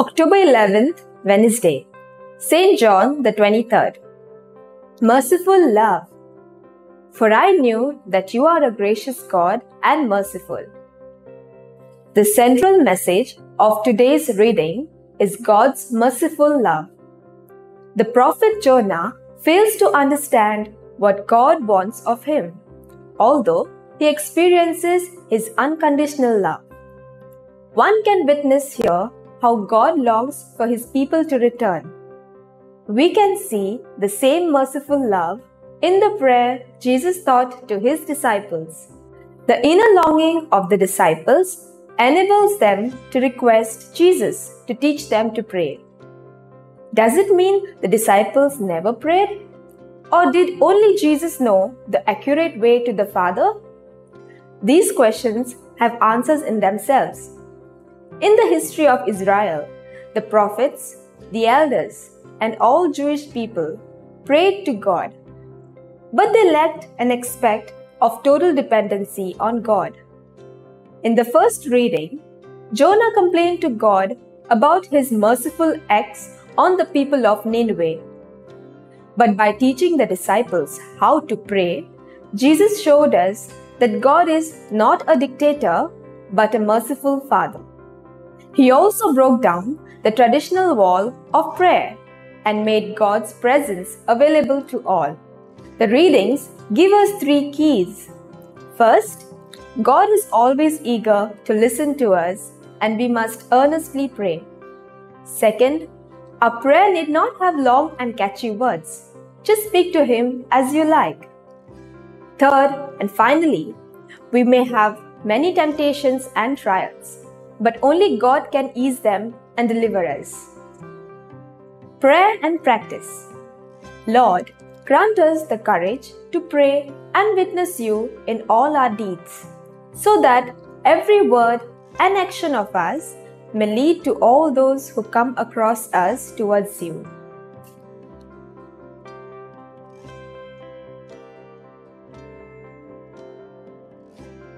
October 11th, Wednesday. St. John the 23rd. Merciful love. For I knew that you are a gracious God and merciful. The central message of today's reading is God's merciful love. The prophet Jonah fails to understand what God wants of him, although he experiences his unconditional love. One can witness here how God longs for his people to return. We can see the same merciful love in the prayer Jesus taught to his disciples. The inner longing of the disciples enables them to request Jesus to teach them to pray. Does it mean the disciples never prayed? Or did only Jesus know the accurate way to the Father? These questions have answers in themselves. In the history of Israel, the prophets, the elders, and all Jewish people prayed to God, but they lacked an aspect of total dependency on God. In the first reading, Jonah complained to God about his merciful acts on the people of Nineveh. But by teaching the disciples how to pray, Jesus showed us that God is not a dictator but a merciful Father. He also broke down the traditional wall of prayer and made God's presence available to all. The readings give us three keys. First, God is always eager to listen to us and we must earnestly pray. Second, our prayer need not have long and catchy words. Just speak to Him as you like. Third, and finally, we may have many temptations and trials, but only God can ease them and deliver us. Prayer and practice. Lord, grant us the courage to pray and witness you in all our deeds, so that every word and action of us may lead to all those who come across us towards you.